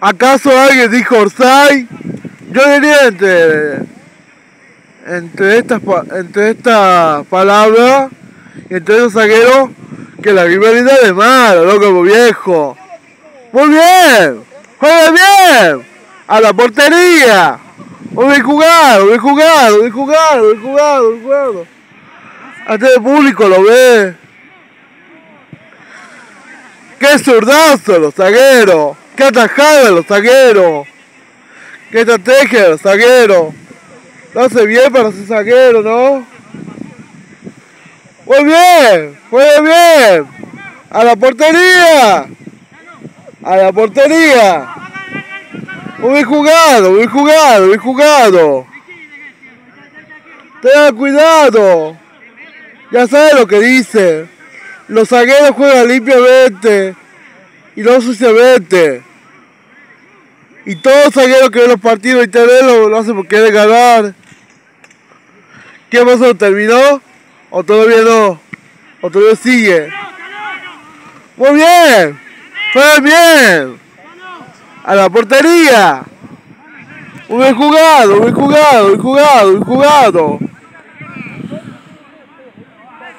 ¿Acaso alguien dijo Orsay? Yo diría entre, entre estas entre estas palabras y entre esos zagueros que la rivalidad es mala, loco viejo. Muy bien, juega bien, a la portería. Muy bien jugado, bien jugado, bien jugado, bien jugado, bien jugado. Hasta el público lo ve. ¡Qué zurdazo los zagueros! ¡Qué atajada los zagueros! ¡Qué estrategia de los zagueros! Lo hace bien para ser zaguero, ¿no? ¡Muy bien! ¡Muy bien! ¡A la portería! ¡A la portería! Muy jugado, muy jugado, muy jugado. Tenga cuidado. Ya sabe lo que dice. Los zagueros juegan limpiamente y no suciamente. Y todos zagueros que ven los partidos de internet lo, lo hacen porque quieren ganar. ¿Qué pasó? ¿Terminó? ¿O todavía no? ¿O todavía sigue? Muy bien. Fue bien. A la portería. Muy bien jugado, muy bien jugado, bien jugado, bien jugado.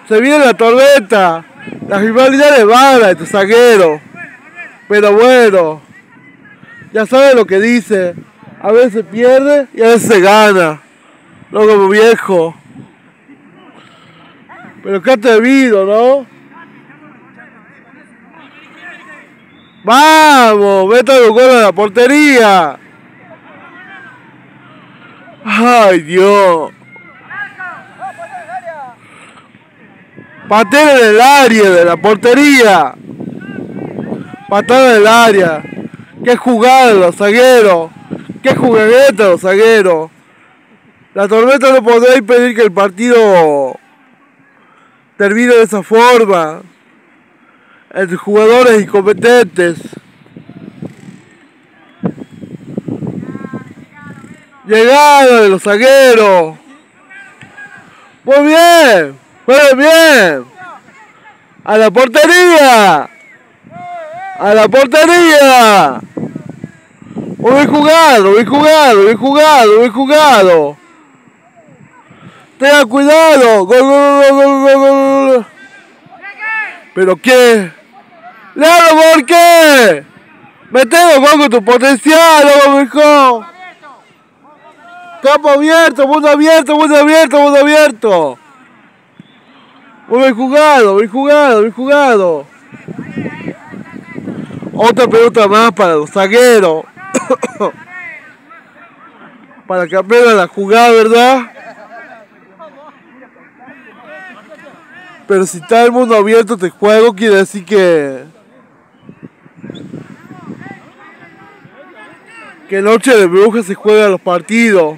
Se viene la tormenta. La rivalidad de bala este zaguero. Pero bueno. Ya sabe lo que dice. A veces pierde y a veces se gana. No como viejo. Pero qué atrevido, ¿no? ¡Vamos! ¡Vete a gol a la portería! ¡Ay, Dios! Patea en el área de la portería. Patada en el área. ¡Qué jugada los zagueros! ¡Qué jugadeta los zagueros! La tormenta no podrá impedir que el partido termine de esa forma. Entre jugadores incompetentes. Llegada de los zagueros. Muy bien. Muy bien. A la portería. A la portería. Bien jugado, bien jugado, bien jugado, bien jugado. Tenga cuidado. Gol, gol, gol, gol, gol. ¿Pero qué? ¡Leo, por qué! Metelo con tu potencial, loco, hijo. Campo abierto, mundo abierto, mundo abierto, mundo abierto. Muy jugado, bien jugado, bien jugado. Otra pregunta más para los zagueros. para que aprendan la jugada, ¿verdad? Pero si está el mundo abierto de juego, quiere decir que... Que Noche de Brujas se juega los partidos.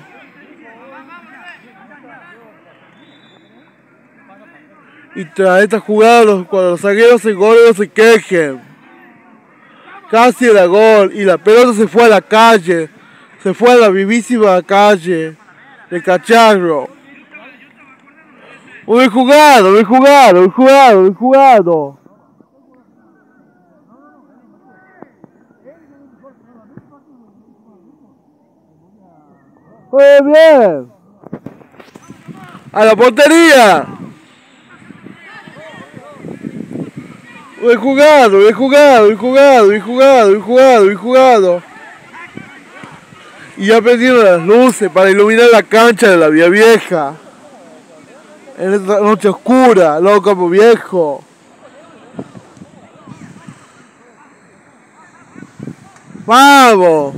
Y tras esta jugada, cuando los zagueros se golen, se quejen. Casi era gol. Y la pelota se fue a la calle. Se fue a la vivísima calle de Cacharro. Muy jugado, muy jugado, muy jugado, muy jugado. Muy bien. A la portería. Muy jugado, muy jugado, muy jugado, muy jugado, muy jugado, muy jugado. Y ya prendieron las luces para iluminar la cancha de la Vía Vieja. En esta noche oscura, loco como viejo. Vamos.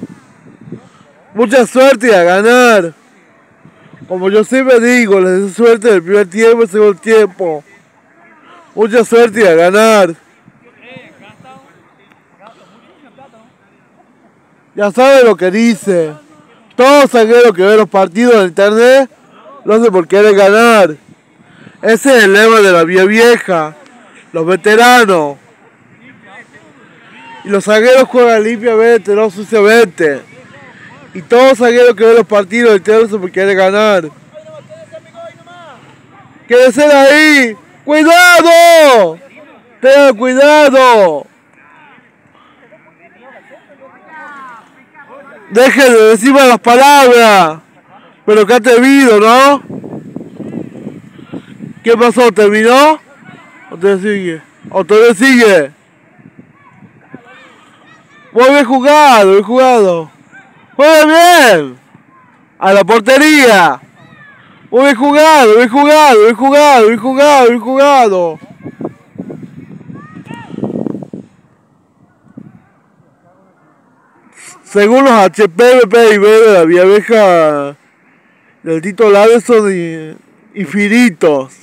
Mucha suerte y a ganar. Como yo siempre digo, les deseo suerte del primer tiempo y segundo tiempo. Mucha suerte y a ganar. Ya sabe lo que dice. Todos zagueros que ven los partidos en internet lo hacen por querer ganar. Ese es el lema de la vía vieja. Los veteranos. Y los zagueros juegan limpiamente, no suciamente. Y todos zagueros que ven los partidos del internet porque quieren ganar. ser ahí! ¡Cuidado! ¡Tengan cuidado! Deje de decirme las palabras. Pero que ha terminado, ¿no? ¿Qué pasó? ¿Terminó? ¿O te sigue? ¿O te sigue? Muy bien jugado, bien jugado. Juega bien. A la portería. Muy bien jugado, bien jugado, bien jugado, bien jugado, bien jugado. Según los HPVP y B de la vieja del Tito Laveson y infinitos.